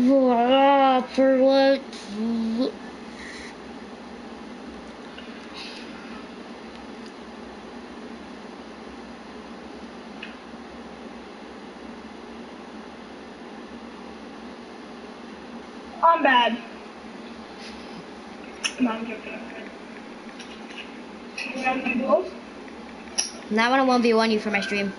For what? I'm bad. No, I'm joking. I'm good. You want to do both? Now I want to 1v1 you for my stream.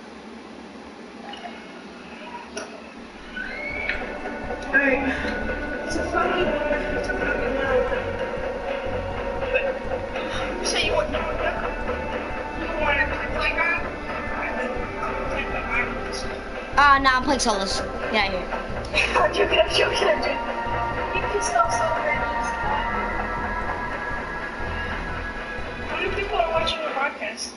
Ah, uh, nah, I'm playing solos. Get out of here. I'm joking, I'm joking, I'm. You can stop celebrating. How many people are watching your podcast?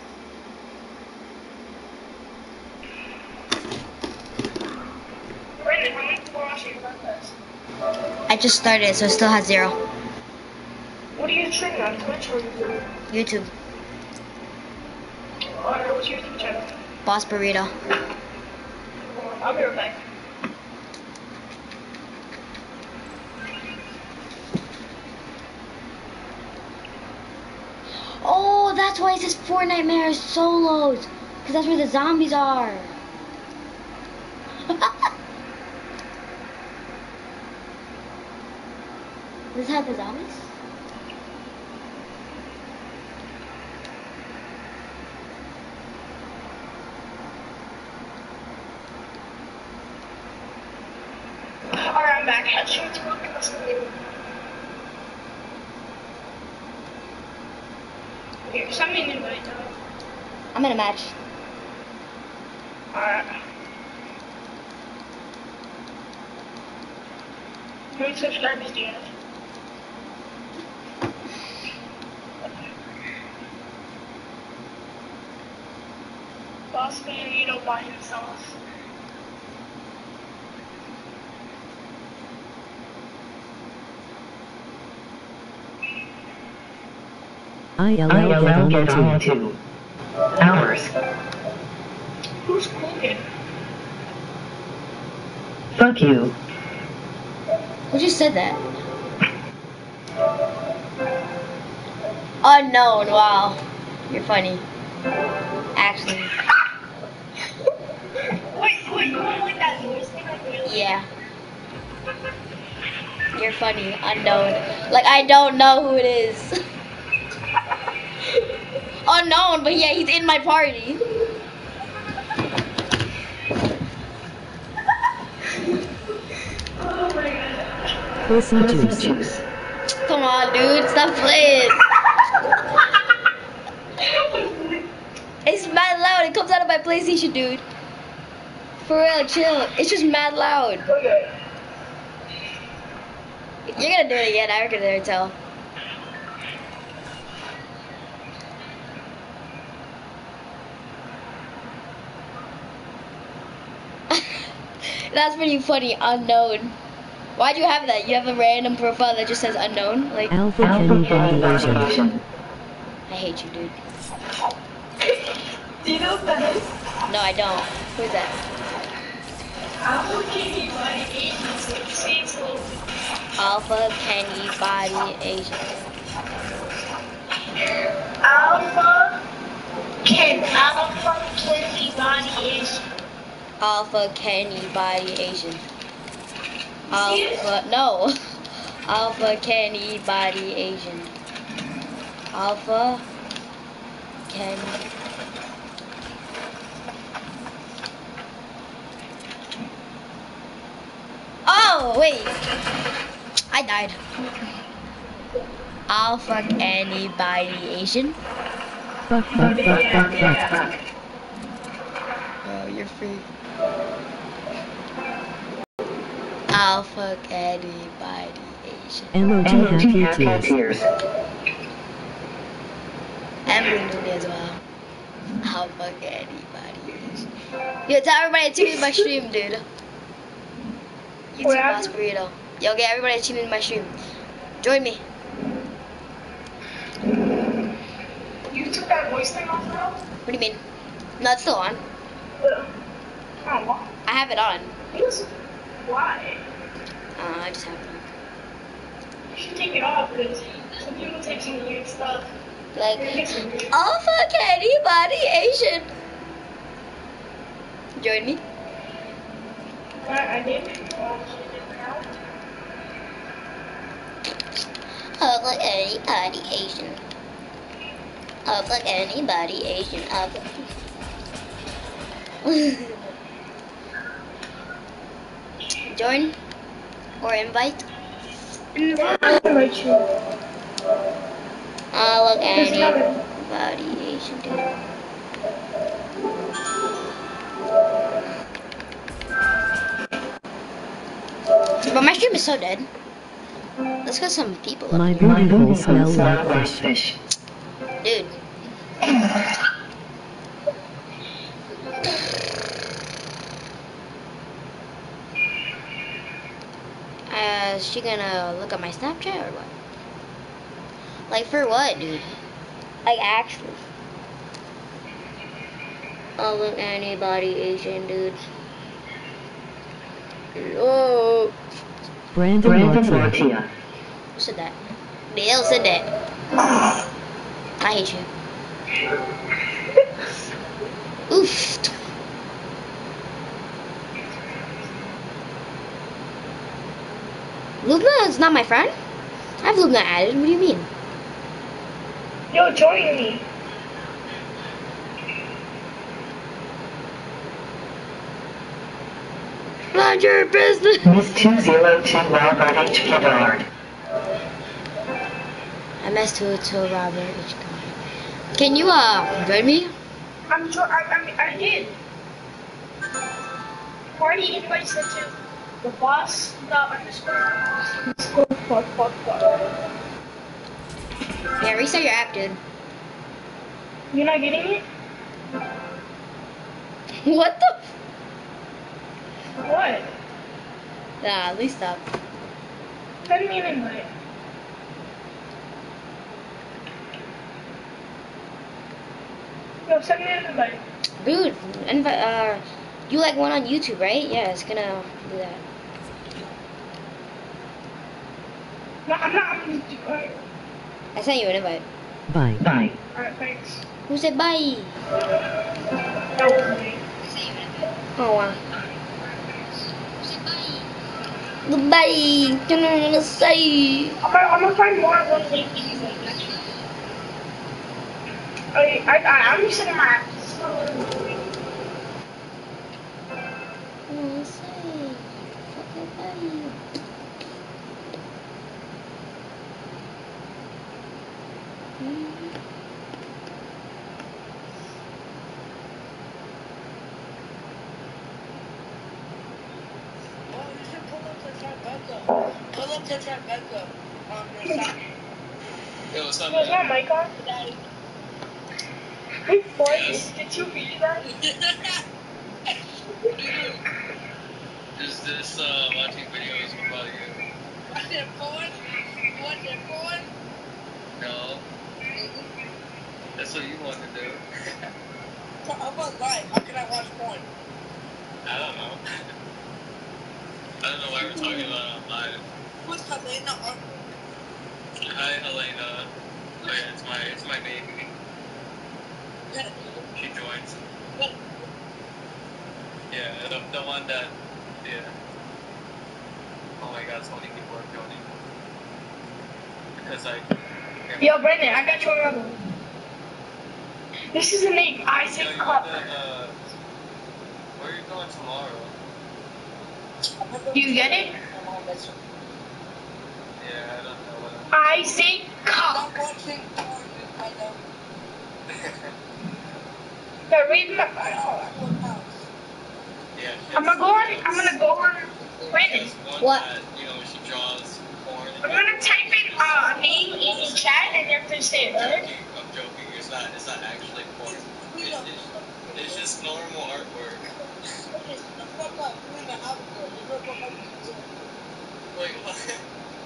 Brandon, how many people are watching your podcast? I just started, so it still has zero. What are you streaming on? Twitch or YouTube? YouTube. Or what's your YouTube channel? Boss Burrito. I'll be right back. Oh, that's why it says Fortnitemares Solos. Because that's where the zombies are. This have the zombies? Alright, I'm back. Head straight to work and listen to you. Here, send me an invite. I'm in a match. Alright. How many subscribers do you have? Boss Burrito by himself. ILL ILL get get on on to. to. Hours. Who's Colgan? Fuck you. Who just said that? Unknown, wow. You're funny. Actually, Wait, wait, you want like that voice thing like really? yeah. You're funny, unknown. Like, I don't know who it is. Unknown, but yeah, he's in my party. Oh my god. Pussy Pussy juice. juice. Come on, dude, stop playing. It's mad loud. It comes out of my PlayStation, dude. For real, chill. It's just mad loud. Okay. You're gonna do it again. I can never tell. That's pretty funny. Unknown. Why do you have that? You have a random profile that just says unknown? Like, Alpha Alpha Kenny Kenny Body Asian. Asian. I hate you, dude. Do you know what that is? No, I don't. Who's that? Alpha Kitty Body Agency. Saints Low. Alpha Kenny Body Asian. Alpha Ken. Alpha Kitty Body Asian. Alpha Kenny Body Asian. Alpha no. Alpha Kenny Body Asian. Alpha Kenny. Oh wait, I died. Alpha anybody Asian. Fuck, fuck, fuck, fuck, fuck. Oh, you're free. Alpha anybody Asian. MOT MOT happy happy tears. tears. Emily knew me as well. Alpha anybody Asian. Yo, tell everybody to tune in my stream, dude. YouTube Boss? Burrito. Yo, get everybody to tune in my stream. Join me. You took that voice thing off now? What do you mean? No, it's still on. Uh, oh, what? I have it on. Why? Uh, I just have one. You should take it off because some people take some weird stuff. Like, It. I'll fuck anybody Asian. Join me. I, I did. Well, she didn't fuck anybody Asian. I'll fuck anybody Asian. I'll fuck. Join or invite. Invite you. I'll fuck There's another. anybody Asian. Dude. But my stream is so dead. Let's get some people up My here. Booty hole booty smell like smell like fish. fish. Dude. Uh, is she gonna look at my Snapchat or what? Like for what, dude? Like actually. I'll look anybody Asian dudes. Oh, Brandon Brandon Martin. Who said that? Bill said that. I hate you. Oof. Lubna is not my friend? I have Lubna added. What do you mean? Yo, join me. Mind your business. Miss 202 Robert H. Kidard. MS to to Robert H. Conrad. Can you uh join me? I'm jo- I, I, I did. Party invite sent to the boss. The underscore. Underscore. Fuck. Fuck. Fuck. Yeah, restart your app, dude. You're not getting it? What the? What? Nah, at least stop. Send me an invite. Yo, send me an invite. Dude, invite. Uh, you like one on YouTube, right? Yeah, it's gonna do that. No, I'm not. I'm just. Alright, I sent you an invite. Bye. Bye. alright, thanks. Who said bye? That was me. Oh wow. Goodbye. Don't know what to say. I'm gonna, I'm gonna find more of those things like next week. I, I, I, I'm just sitting my What to say? Fucking bye. Well, you should pull up to Up to Tribeca on your side. Yo, what's up, Was my man? mic on? Hey, boys, did you read that? Is this uh, watching videos about you? Watching porn? Watching porn? No, that's what you want to do. How about live? How can I watch porn? I don't know. I don't know why we're talking about it online. Who's Helena on? Hi, Helena. Oh yeah, it's my it's my baby. She joins. Yeah, the, the one that yeah. Oh my God, so many people are joining. Because I. Yo, Brendan, I got you another one. This is the name, Yo, Isaac you Cup. uh, where are you going tomorrow? Do you get it? Yeah, read my. yeah, she I'm gonna go on. I'm gonna go on. She Brendan, has one What? That, you know, she draws porn. I'm gonna type in uh, a name in the chat and you have to say it, I'm right? joking. I'm joking. It's not. It's not actually porn. It's, it's, it's just normal artwork. Okay, shut the fuck up. You in the house, girl. You broke up my pizza. Wait, what?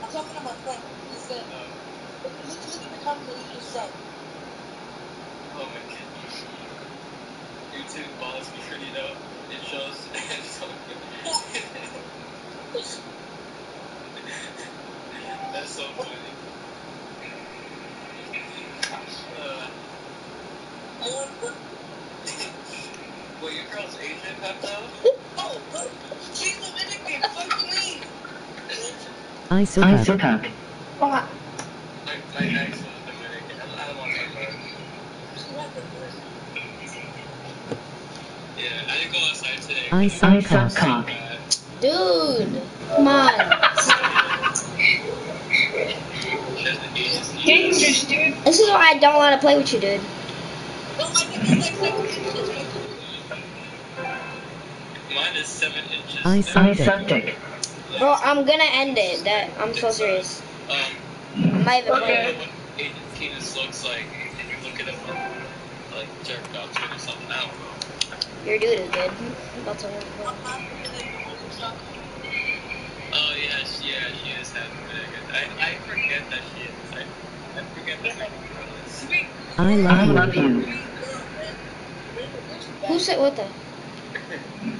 I'm talking to my friend. He said, look, look, look at the that you just said. oh my god. YouTube boss me pretty. It shows. so good. so funny. Uh, well, your girl's Asian, Pepto? Oh, look, she's Dominican. Fuck me. Isocup. Isocup. Well, My, my ex was Dominican. I don't want to talk about it. Yeah, I didn't go outside today. Isocup. Isocup. Dude, come on. She has the Asian dangerous, dude. This is why I don't want to play with you, dude. My god, like seven inches. Mine is seven inches. Isoptic. Isoptic. Bro, I'm gonna end it. That I'm so serious. Um, I'm not even I playing. don't know what Asian penis looks like. If you look at it from, like, jerked off to it or something. I don't know. Your dude is good. That's all. Oh, yeah, she, yeah, she is half Dominican. I, I forget that she is. I, I forget that my girl is. I I love love you. you. Who said what the?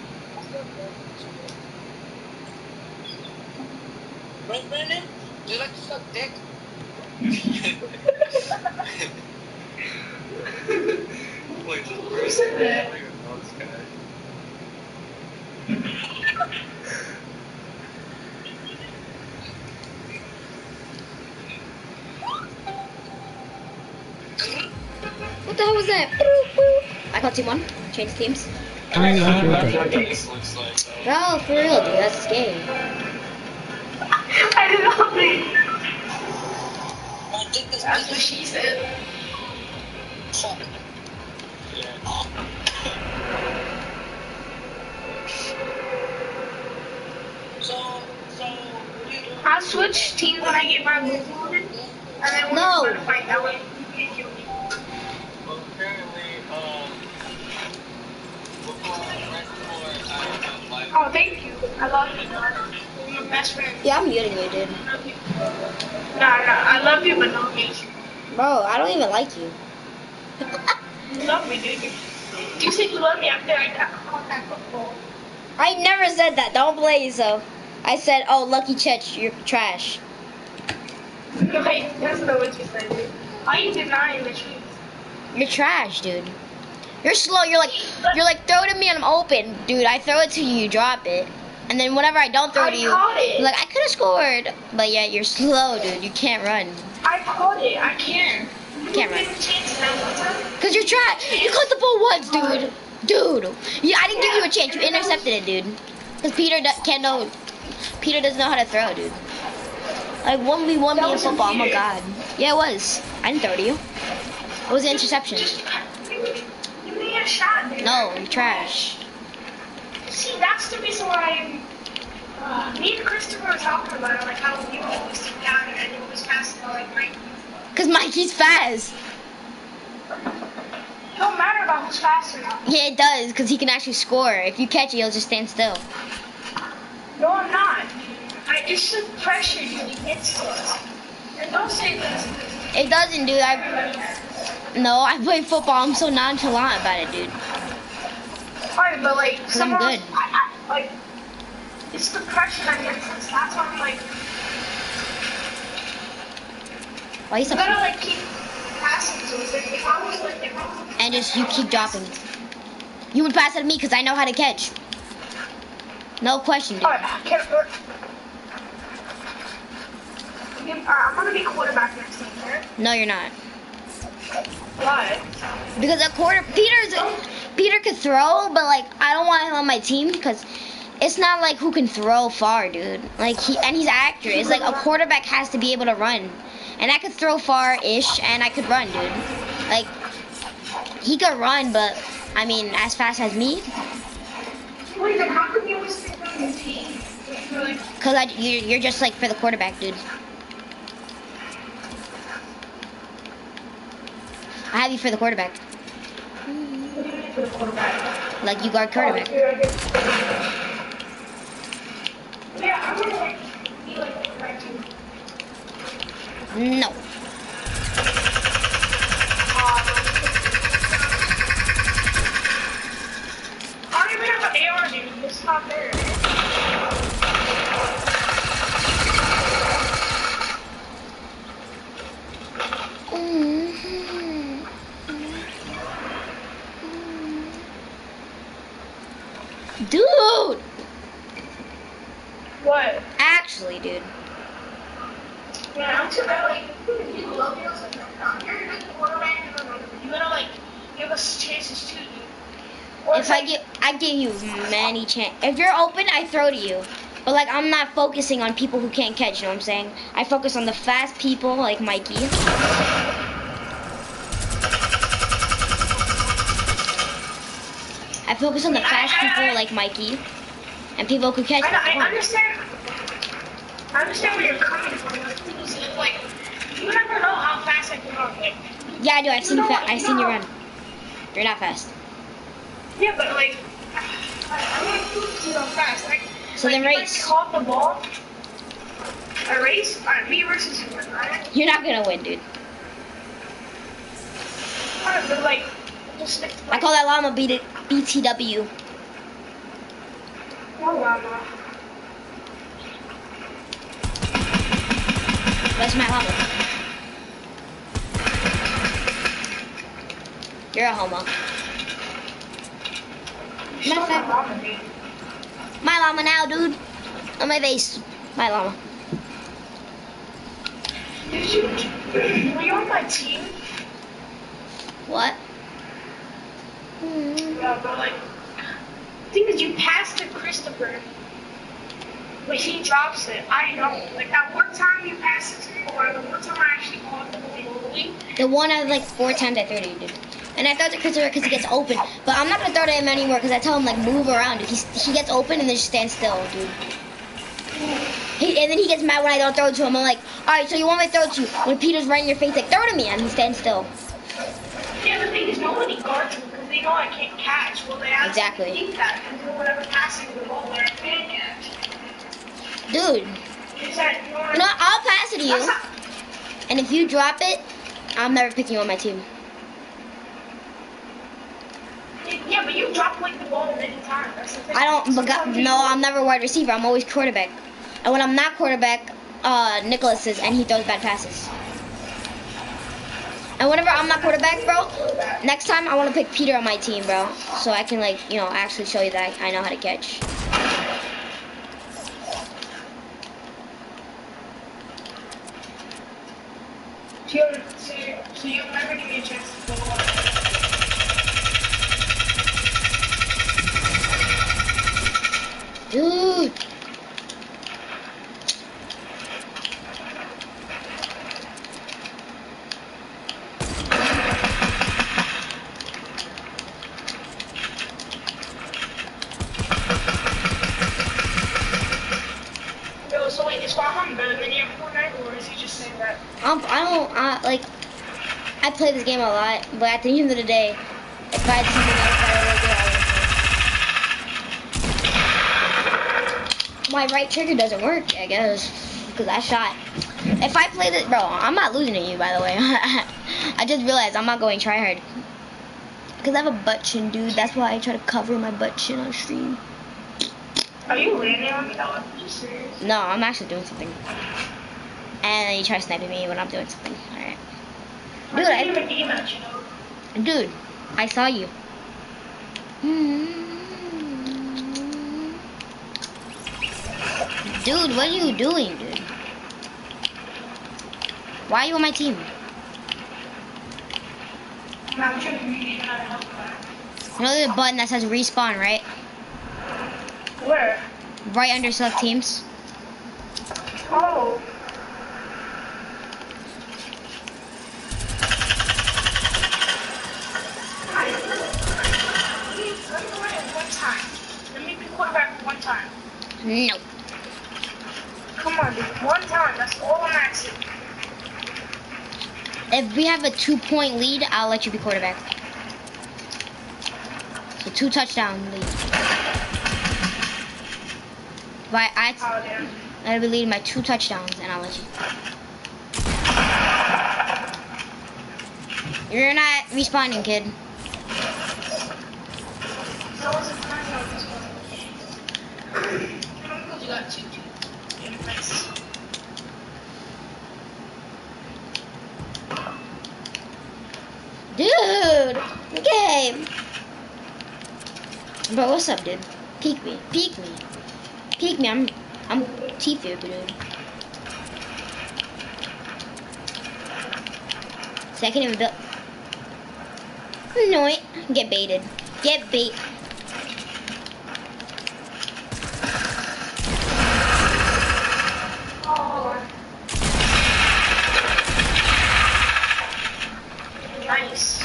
Right, Brandon? Do you like to suck dick? Wait, this person. I don't even know this guy. What the hell was that? Boop, boop. I call team one. Change teams. I love I your love dick. your dick. This looks like. No, for real, dude. That's a game. Think Bro, I don't even like you. You love me, dude. You said you love me after I got contact football. I never said that. Don't play yourself. I said, oh, Lucky Chet, you're trash. Wait, that's not what you said, dude. Why are you denying the truth? You're trash, dude. You're slow. You're like, you're like, throw it to me and I'm open, dude. I throw it to you, you drop it, and then whenever I don't throw it I to you, it. like, I could have scored, but yeah, you're slow, dude. You can't run. I caught it. I can't. You Can't run. give me a chance that one time. Cause you're trash. You caught the ball once, dude. Dude, yeah, I didn't give you a chance. You intercepted it, dude. Cause Peter do- can't know. Peter doesn't know how to throw, dude. Like one v one me in football. Oh my god. Yeah, it was. I didn't throw to you. It was an interception. Give me a shot, dude. No, you're trash. See, that's the reason why uh, me and Christopher were talking about like how you always down and it was passing like right. Cause Mikey's fast. It don't matter about who's fast or not. Yeah, it does. Cause he can actually score. If you catch it, he'll just stand still. No, I'm not. I it's the pressure you against us. And don't say this. It doesn't, dude. I no, I play football. I'm so nonchalant about it, dude. Alright, but like I'm good. I, I, like it's the pressure against us. That's why I'm like Why you so? you gotta like keep passing to us. Like, if I was like if I was And just you keep dropping. You would pass it to me because I know how to catch. No question, dude. Alright, I can, uh, Alright, I'm gonna be quarterback next okay? No, you're not. Why? Because a quarter Peter's Peter could throw, but like I don't want him on my team because it's not like who can throw far, dude. Like he and he's accurate. It's like a quarterback has to be able to run, and I could throw far ish, and I could run, dude. Like he could run, but I mean as fast as me, cause I, you're, you're just like for the quarterback, dude. I have you for the quarterback? Like you guard quarterback. No. I don't even have an AR, dude. It's not there. Actually, dude. Yeah, I'm too bad. Like, you love me. Like, you're a good quarterback. and, like, You gotta like give us chances too, dude. Or If I give, I give you many chance. If you're open, I throw to you. But like, I'm not focusing on people who can't catch. You know what I'm saying? I focus on the fast people like Mikey. I focus on the fast people like Mikey, and people who catch. I, I understand. I understand where you're coming from. Like, it's like you never know how fast I can run. Like, Yeah, I do. I've seen you. Fa- I've seen you run. You're not fast. Yeah, but like, I, I want to to fast. Like, So like, then race. I caught the ball. A race? Alright, me versus you, alright? You're not gonna win, dude. Alright, but like, just like, I call that llama BT- BTW. no llama. That's my llama. You're a homo. Shut Matter of fact- up, llama, dude. My llama now, dude. On my face. My llama. Did you, were you on my team? What? Hmm. Yeah, but like, thing is, you passed to Christopher, but he drops it. I know. Like, at one time you passed it to me, or the one time I actually caught the ball. The one out of like four times I throw to you, dude. And I throw it to Christopher because he gets open. But I'm not gonna throw to him anymore because I tell him like move around. Dude. He he gets open and then just stand still, dude. He, and then he gets mad when I don't throw it to him. I'm like, all right, so you want me to throw it to you? When Peter's right in your face, like throw it to me, and he stands still. Yeah, the thing is, nobody guards me because they know I can't catch. Well, they have Exactly. to think that whatever passing the ball where I can catch. Dude, that, you know what I no, mean? I'll pass it to you. not- And if you drop it, I'm never picking you on my team. Yeah, but you drop like the ball many times. That's the thing. I don't. But no, I'm never wide receiver. I'm always quarterback. And when I'm not quarterback, uh, Nicholas is, and he throws bad passes. And whenever I'm not quarterback, bro, next time I want to pick Peter on my team, bro, so I can like, you know, actually show you that I know how to catch. So you'll, so, you, so you'll never give me a chance to go Dude, No, so wait, is better than you at Fortnite, or is he just saying that? I'm, I don't, I, like, I play this game a lot, but at the end of the day, if I had something else that I would do, I would. My right trigger doesn't work, I guess, because I shot. If I play this, bro, I'm not losing to you, by the way. I just realized I'm not going try hard. Because I have a butt chin, dude. That's why I try to cover my butt chin on stream. Are you landing on me? No, serious? No, I'm actually doing something. And you try sniping me when I'm doing something. Alright. Dude, I I, didn't even aim at you, though. Dude, I saw you. Hmm. Dude, what are you doing, dude? Why are you on my team? I'm trying to read it how to help that. You know a button that says respawn, right? Where? Right under select teams. Oh. Let me run it one time. Let me be quarterback one time. No. Come on, dude. One time. That's all I'm asking. If we have a two point lead, I'll let you be quarterback. So two touchdown lead. But I, oh, I'll be leading by two touchdowns, and I'll let you. You're not responding, kid. That Dude! Okay. Bro, what's up, dude? Peek me. Peek me. Peek me. I'm I'm T-Fib, dude. Second even build. No. Get baited. Get bait. Nice.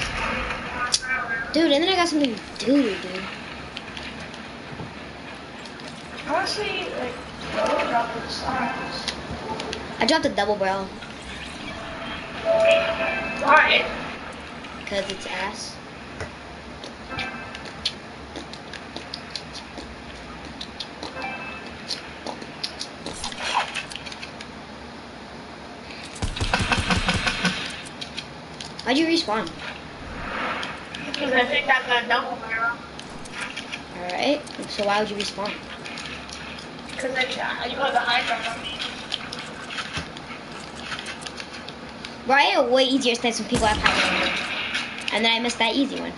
Dude, and then I got something to do, dude. Honestly, like, double drop with stars. I dropped a double barrel Why? because it's ass. Why'd you respawn? Because I think that's a double barrel. Alright, so why would you respawn? Because I you got the high ground had way easier snipe when people have high. And then I missed that easy one.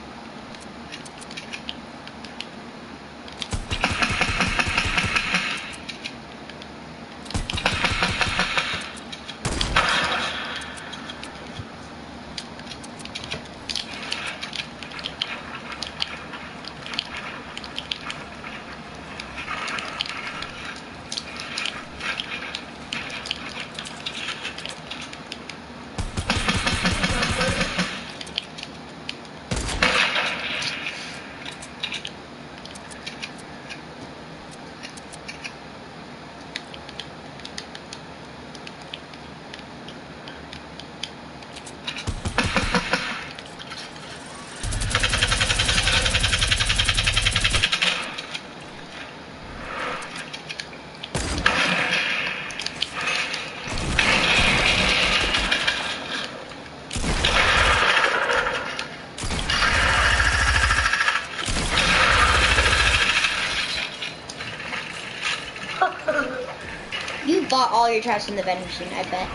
You bought all your traps in the vending machine, I bet.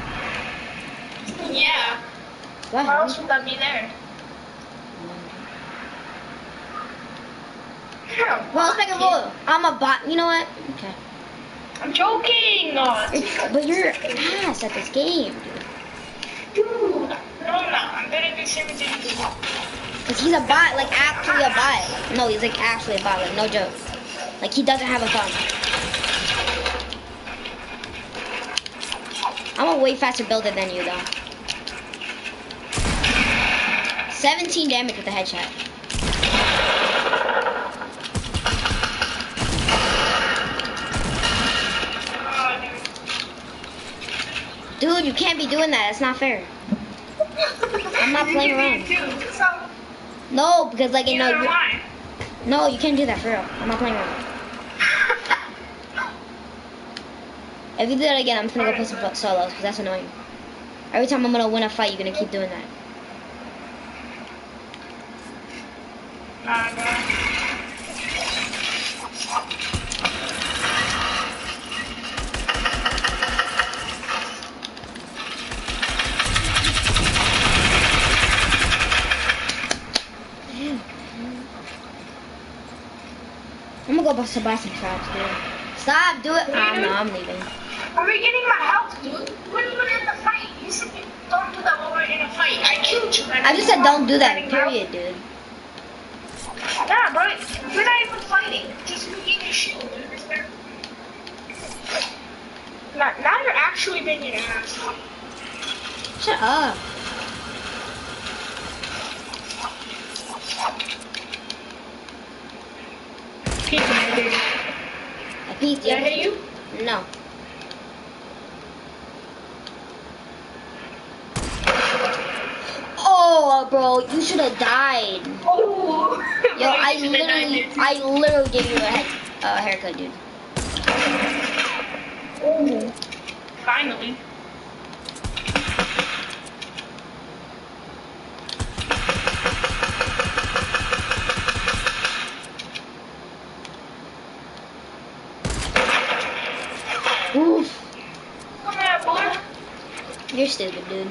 Yeah. Why? Why else would that be there? Yeah, Well, let's make a rule. I'm a bot. You know what? Okay. I'm joking. It's- but you're ass at this game, dude. dude. No, I'm not. I'm better than 17 people. Cause he's a bot, like actually a bot. No, he's like actually a bot, like no joke. Like he doesn't have a thumb. I'm a way faster builder than you though. 17 damage with the headshot. Dude. You can't be doing that. It's not fair. I'm not playing around. No, because like you know, no, you can't do that for real. I'm not playing around. If you do that again, I'm just gonna go play some solos because that's annoying. Every time I'm gonna win a fight, you're gonna keep doing that. I'm gonna go buy some, buy some traps, dude. Stop, do it. Oh, no, I'm leaving. Are we getting my health, dude? We're not even in the fight. You said don't do that when we're in a fight. I killed you. I just said don't do that, period, dude. Yeah, bro. We're not even fighting. Just eat your shield, dude. Now, now you're actually being an asshole. Shut up. Pizza. I peeked Did I hit you? No. Oh, bro, you should have died. Oh. Yo, I literally, I literally gave you a head, uh, haircut, dude. Oh. Finally. Oof. Come here, boy. You're stupid, dude.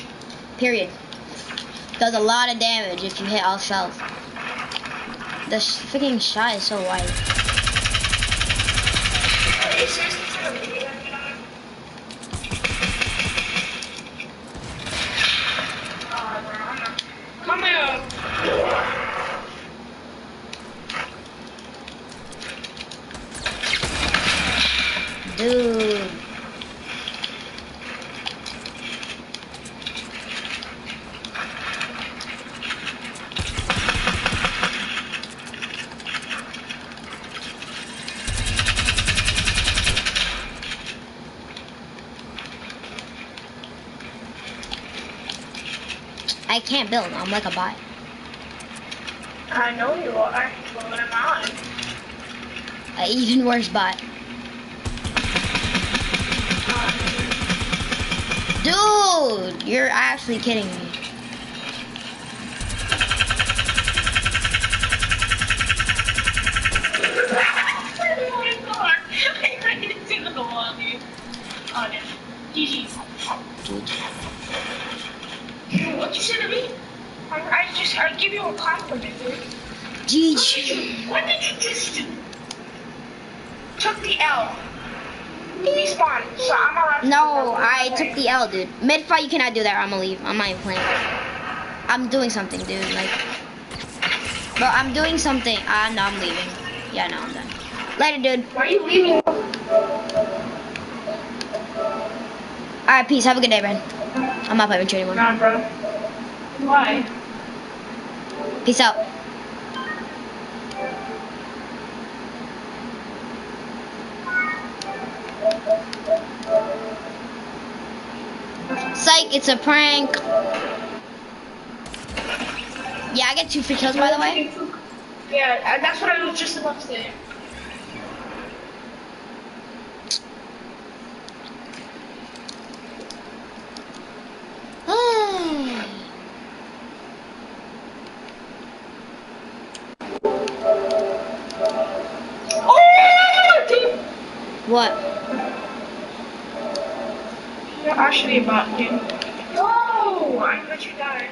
Period. Does a lot of damage if you hit all shells. The freaking shot is so wide. It says it's in a video, you know? Oh, bro, I'm not- Come here. Dude. I can't build. I'm like a bot. I know you are, but I'm not. A even worse bot. Dude, you're actually kidding me. Oh my god. I didn't see the wall, dude. Oh, What to me? I, I just, I give you a compliment, dude. GG. What did you just do? Took the L. Respawn, so I'm allowed No. I took the L, dude. Mid fight, you cannot do that. I'm gonna leave. I'm not even playing. I'm doing something, dude. Like, bro, I'm doing something. Ah, no, I'm leaving. Yeah, no, I'm done. Later, dude. Why are you leaving? All right, peace. Have a good day, man. I'm not playing with you anymore. Nah, bro. Why? Peace out. Psych, it's a prank. Yeah, I get two free kills, by the way. Yeah, that's what I was just about to say. Actually a bot. No! Oh, I let you die.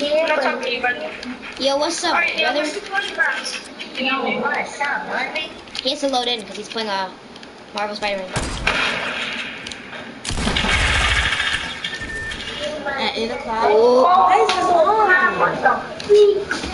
I'm not talking to buddy. Yo, what's up, Alright, yeah, brother? what's the? Yo, what's up, buddy? He has to load in because he's playing a Marvel Spider-Man. At 8 o'clock. Oh, What the freak?